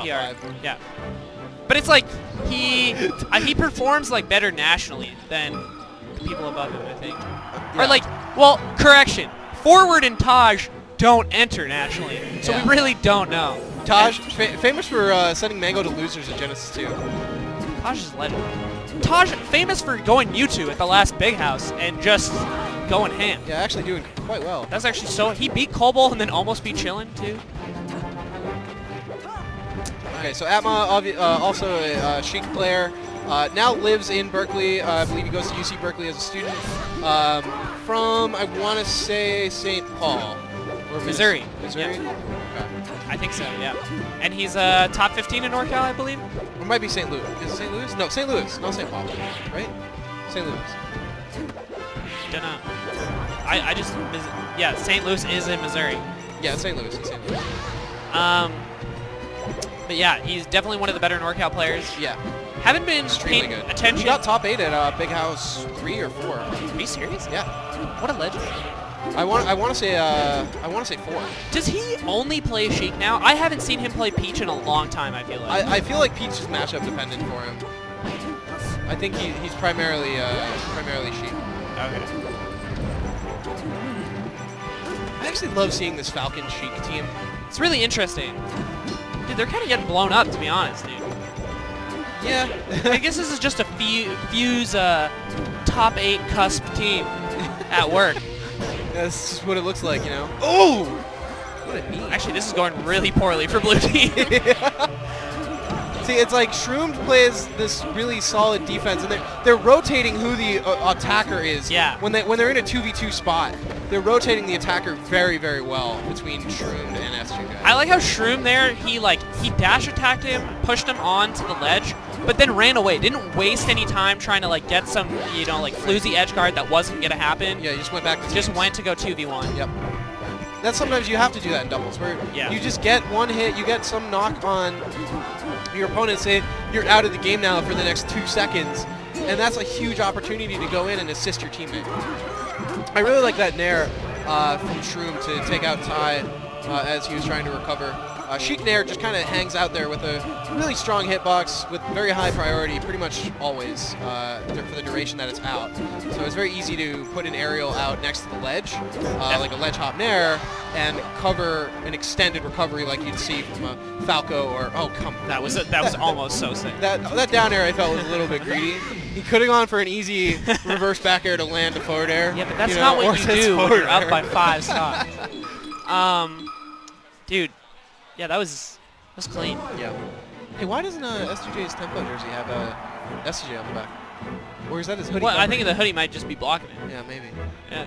PR. Yeah. But it's like he uh, he performs like better nationally than the people above him, I think. Yeah. Or like, well, correction. Forward and Taj don't enter nationally, so Yeah. we really don't know. Taj, fa- famous for uh, sending Mango to losers at Genesis 2. Taj is legend. Taj, famous for going Mewtwo at the last Big House and just going ham. Yeah, actually doing quite well. That's actually so. He beat Cobalt and then almost beat Chillin too. Okay, so Atma, uh, also a uh, Sheik player, uh, now lives in Berkeley. Uh, I believe he goes to UC Berkeley as a student. Um, from, I want to say, St. Paul. Or Missouri. Missouri? Yeah. Okay. I think so. Yeah. And he's uh, top 15 in NorCal, I believe. Or it might be St. Louis. Is it St. Louis? No, St. Louis, not St. Paul. Right? St. Louis. Don't know. I, I just yeah. St. Louis is in Missouri. Yeah, St. Louis. St. Louis. Um. But yeah, he's definitely one of the better NorCal players. Yeah, Haven't been extremely good. attention. He got top eight at uh, Big House three or four. Are you serious? Yeah, What a legend. I want. I want to say. Uh, I want to say four. Does he only play Sheik now? I haven't seen him play Peach in a long time. I feel like. I, I feel like Peach is matchup dependent for him. I think he, he's primarily uh, primarily Sheik. okay. I actually love seeing this Falcon Sheik team. It's really interesting. Dude, they're kind of getting blown up, to be honest, dude. Yeah. I guess this is just a few, Fuse uh, top eight cusp team at work. That's just what it looks like, you know. Oh! What a knee. Actually, this is going really poorly for blue team. See, it's like Shroom plays this really solid defense, and they're they're rotating who the uh, attacker is. Yeah. When they when they're in a two v two spot, they're rotating the attacker very very well between Shroom and guy. I like how Shroom there, he like, he dash attacked him, pushed him onto the ledge, but then ran away. Didn't waste any time trying to like get some, you know, like floozy edge guard that wasn't gonna happen. yeah, you just went back to Just went to go 2v1. Yep. That's sometimes you have to do that in doubles, where Yeah. you just get one hit, you get some knock on your opponent, say you're out of the game now for the next two seconds, and that's a huge opportunity to go in and assist your teammate. I really like that nair uh, from Shroom to take out Tai uh, as he was trying to recover. Uh, Sheik Nair just kind of hangs out there with a really strong hitbox with very high priority pretty much always uh, for the duration that it's out. So it's very easy to put an aerial out next to the ledge, uh, like a ledge hop Nair, and cover an extended recovery like you'd see from a Falco or, oh, come That was that was almost so sick. that that down air I felt was a little bit greedy. He could have gone for an easy reverse back air to land a forward air. Yeah, but that's you not know, or what you do when you're up by five stocks. Um, dude, yeah, that was that was clean. Yeah. Hey, why doesn't uh, S2J's tempo jersey have a SGJ on the back? Or is that his hoodie? Well, I think the hoodie might just be blocking it. Yeah, maybe. Yeah.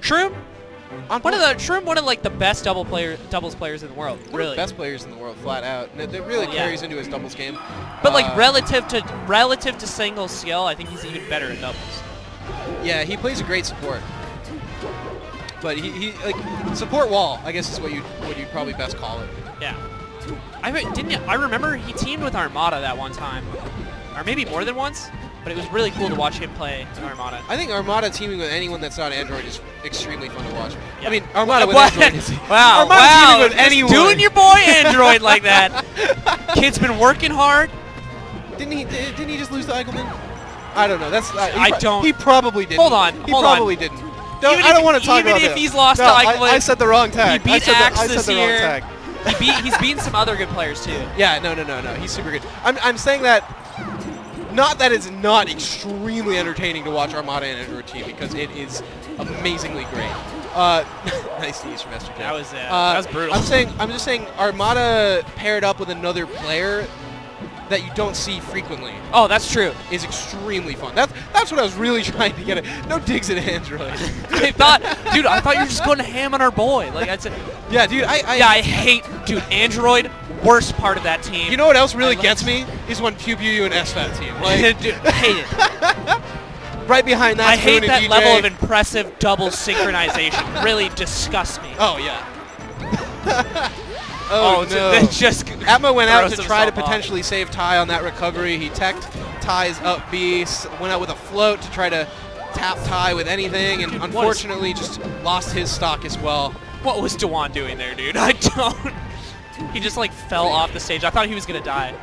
Shroom, On one of the Shroom, one of like the best double player doubles players in the world, One of the really. best players in the world, flat out. And it, really Yeah. carries into his doubles game. But like Uh, relative to relative to single skill, I think he's even better at doubles. Yeah, he plays a great support. But he, he like support wall, I guess is what you what you'd probably best call it. Yeah. I didn't. I remember he teamed with Armada that one time, or maybe more than once. But it was really cool to watch him play Armada. I think Armada teaming with anyone that's not Android is extremely fun to watch. Yeah. I mean, Armada with What? Android is wow, Armada wow, teaming with anyone. doing your boy Android like that. Kid's been working hard. Didn't he? Did, didn't he just lose to Eichelman? I don't know. That's uh, I don't- He probably didn't. Hold on, He hold on. probably didn't. Don't, Even I don't want to talk even about if that. he's lost no, to I, Eichelman, I said the wrong tag. He I beat said the, Axe I said this the wrong year. tag. He beat, he's beaten some other good players too. Yeah, no, no, no, no. He's super good. I'm, I'm saying that. Not that it's not extremely entertaining to watch Armada and Android team because it is amazingly great. Uh, nice knees from Esther That was, uh, that was brutal. I'm saying I'm just saying Armada paired up with another player that you don't see frequently Oh, that's true. is extremely fun. That's that's what I was really trying to get at. No digs at Android. I thought, dude, I thought you were just going to ham on our boy. Like I said, yeah, dude. I, I yeah, I hate, dude, Android, worst part of that team. You know what else really I gets me is when Pew Pew and SFAT team. Like dude, hate it. right behind that. I hate that level of impressive double synchronization. Really disgusts me. Oh yeah. Oh, oh, no. it's just Atma went out to try to himself off. potentially save Tai on that recovery. He teched Tai's up B, went out with a float to try to tap Ty with anything, and Dude, unfortunately just lost his stock as well. What was Dewan doing there, dude? I don't. He just like fell off the stage. I thought he was gonna die.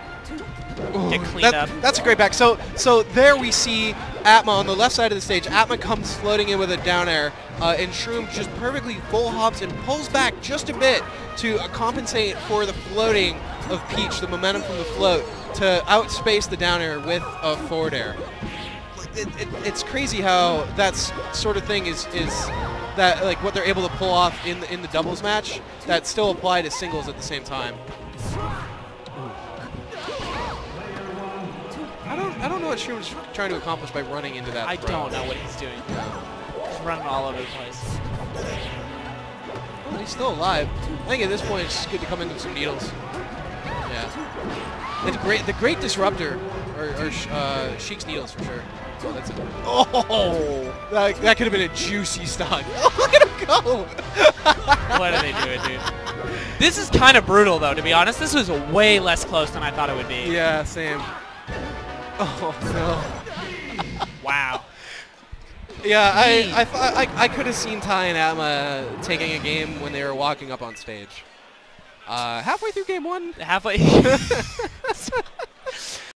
Get cleaned That- up. That's a great back. So so there we see Atma on the left side of the stage. Atma comes floating in with a down air, uh, and Shroom just perfectly full hops and pulls back just a bit to compensate for the floating of Peach, the momentum from the float, to outspace the down air with a forward air. It, it, it's crazy how that sort of thing is is that like what they're able to pull off in the, in the doubles match that still apply to singles at the same time. What trying to accomplish by running into that. I throw. don't know what he's doing. He's running all over the place. Well, he's still alive. I think at this point it's good to come in with some needles. Yeah. The great the great disruptor, or, or uh, Sheik's needles for sure. Oh, that's it. Oh, that, that could have been a juicy. Oh, look at him go! What are they doing, dude? This is kind of brutal, though. To be honest, this was way less close than I thought it would be. Yeah, same. Oh no. Wow. Yeah, I I, I, I could have seen Tai and Atma taking a game when they were walking up on stage. Uh, halfway through game one, Halfway.